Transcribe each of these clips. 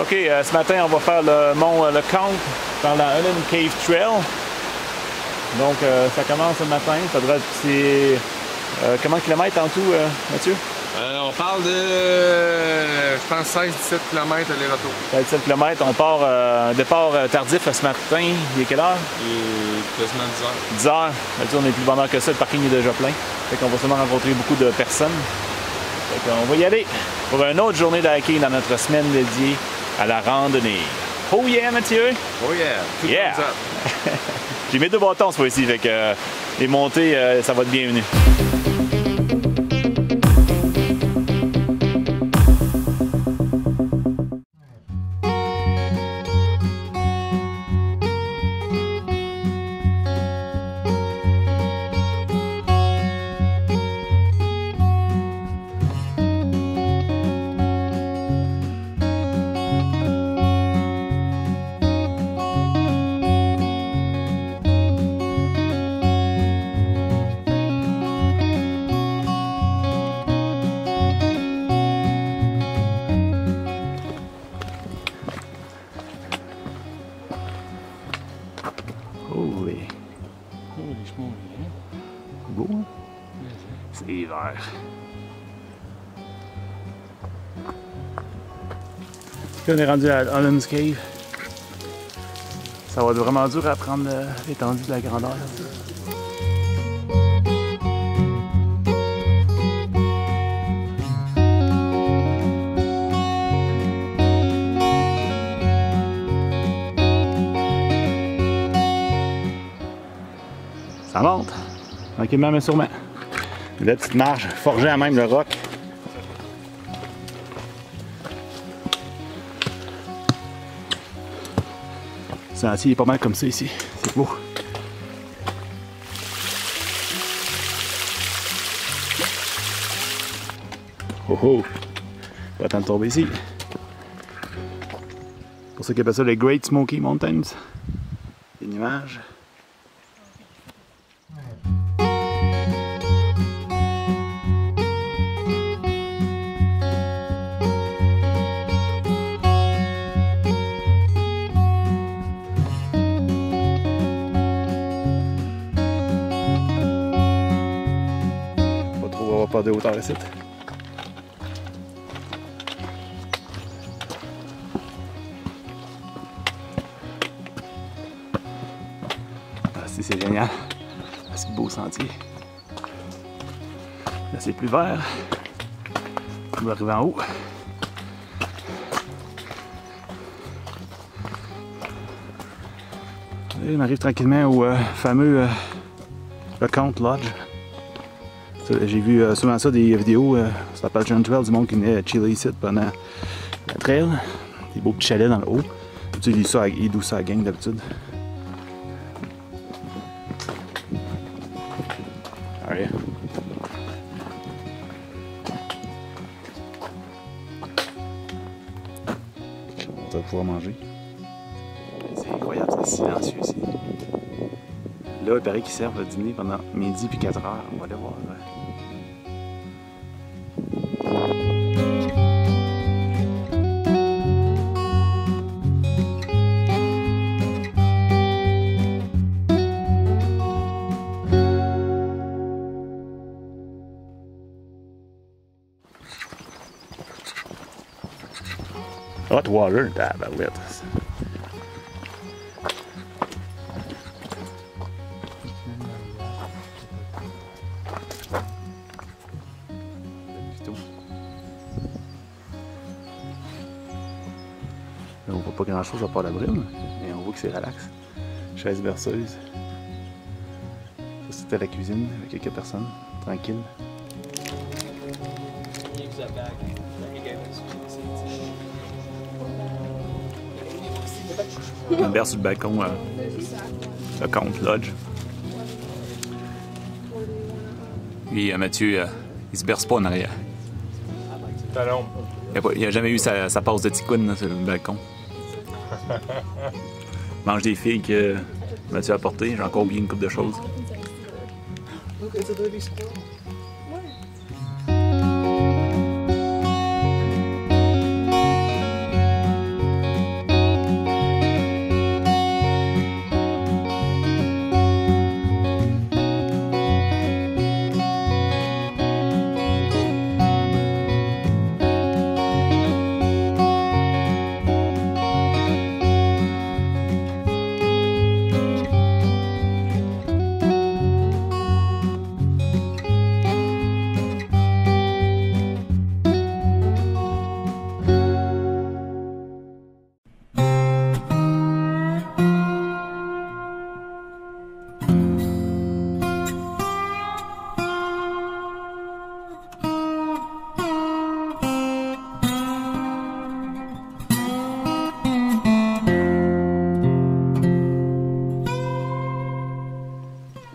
OK, euh, ce matin, on va faire le mont euh, Le Camp dans la Island Cave Trail. Donc, euh, ça commence ce matin. Ça devrait être. comment de kilomètres en tout, Mathieu? On parle de, je pense, 16-17 km aller-retour. 17 km. On part un départ tardif ce matin. Il est quelle heure? Et quasiment 10 heures. 10 heures. On est plus bonheur que ça. Le parking est déjà plein. Fait qu'on va sûrement rencontrer beaucoup de personnes. Fait qu'on va y aller pour une autre journée d'hiking dans notre semaine dédiée à la randonnée. Oh yeah, Mathieu! Oh yeah! Tout Yeah. J'ai mis deux bâtons cette fois-ci, fait que euh, les montées, euh, ça va être bienvenu. Puis on est rendu à Holland's Cave. Ça va être vraiment dur à prendre l'étendue de la grandeur. Ça monte. Tranquillement mais sûrement. La petite marge forgée à même le roc. Sentier est pas mal comme ça ici. C'est beau. Oh oh! Pas attendre de tomber ici. Pour ça qu'ils appellent ça les Great Smoky Mountains. Une image. De hauteur ici. Ah, c'est génial. Ah, C'est beau sentier. Là, c'est plus vert. On va arriver en haut. Et on arrive tranquillement au euh, fameux euh, Lodge. J'ai vu euh, souvent ça des vidéos, euh, ça s'appelle John Trail, du monde qui venait chiller ici pendant la trail. Des beaux petits chalets dans le haut. Tu lis ça, ils ça à gang d'habitude. Alright. On va pouvoir manger. C'est incroyable, c'est silencieux ici. Là, il paraît qu'ils servent le dîner pendant midi puis 4 heures. On va aller voir. Hot water, tabarouette. Grand chose à part la brume, mais on voit que c'est relax. Chaise berceuse. Ça, c'était la cuisine avec quelques personnes, tranquille. Une berce sur le balcon, euh, le compte Lodge. Lui, euh, Mathieu, euh, il se berce pas en arrière. Il a, pas- il a jamais eu sa, sa passe de ticoune sur le balcon. Mange des figues que Mathieu a apportées. J'ai encore oublié une coupe de choses.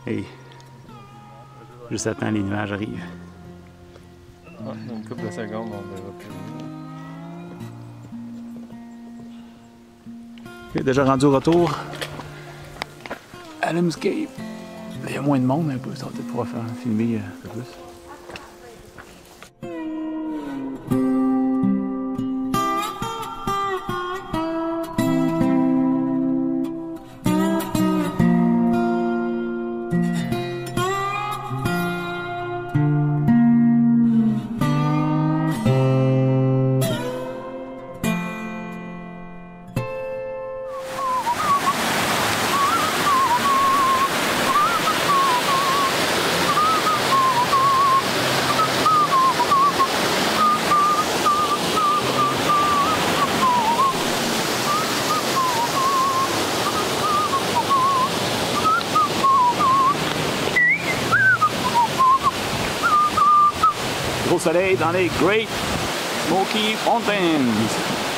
Hey. Juste attends, les nuages arrivent. Ah, dans une couple de secondes, on verra plus. Déjà rendu au retour. À l'Amscape. Il y a moins de monde un peu, ça va peut-être pouvoir faire filmer euh, un peu plus. Soleil dans les Great Smoky Mountains.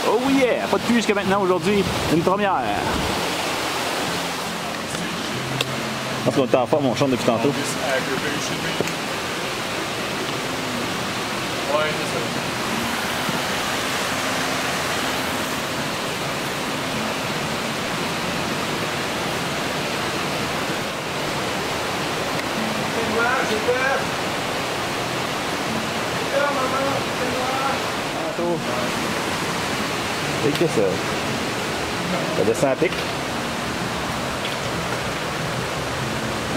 Oh yeah! Pas de pluie jusqu'à maintenant aujourd'hui. Une première. Je pense qu'on est en forme, on chante depuis tantôt. Ouais, c'est ça. Tantôt. C'est que ça? Ça descend à pic.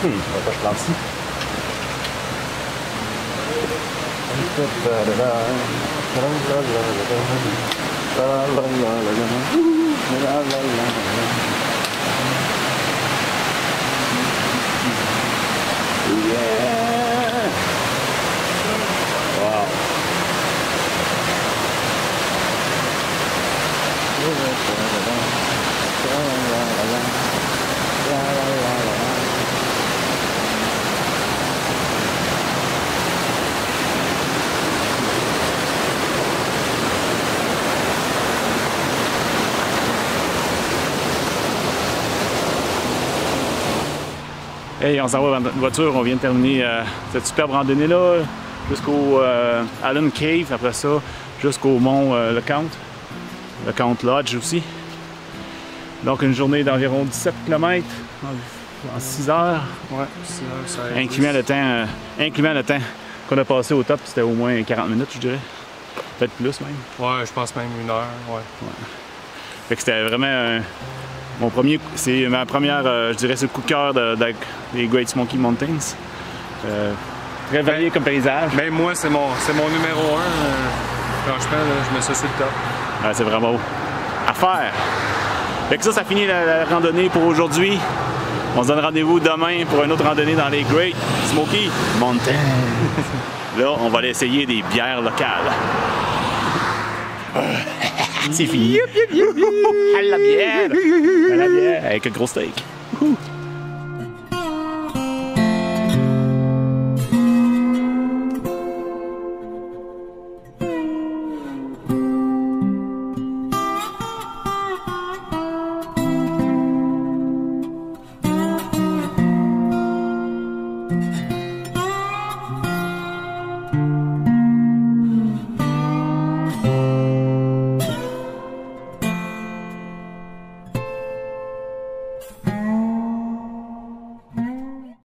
Hum, on va pas je prends ici. Yeah! Hey, on s'en va dans notre voiture, on vient de terminer euh, cette superbe randonnée-là jusqu'au euh, Allen Cave, après ça jusqu'au mont euh, Le Count, Le Count Lodge aussi. Donc une journée d'environ 17 km en, en 6 heures, Ouais, c'est ça. ça incluant le temps, euh, incluant le temps qu'on a passé au top, c'était au moins 40 minutes, je dirais. Peut-être plus même. Ouais, je pense même une heure, ouais. Fait que c'était vraiment mon premier, c'est ma première, euh, je dirais, ce coup de cœur de- de- des Great Smoky Mountains. Euh, très varié comme paysage. Ben moi, c'est mon, c'est mon numéro un. franchement, là, je mets ça sur le top. C'est vraiment beau. À faire. Fait que ça, ça finit la, la randonnée pour aujourd'hui. On se donne rendez-vous demain pour une autre randonnée dans les Great Smoky Mountains. Là, on va aller essayer des bières locales. C'est fini. À la bière. À la bière. Avec un gros steak.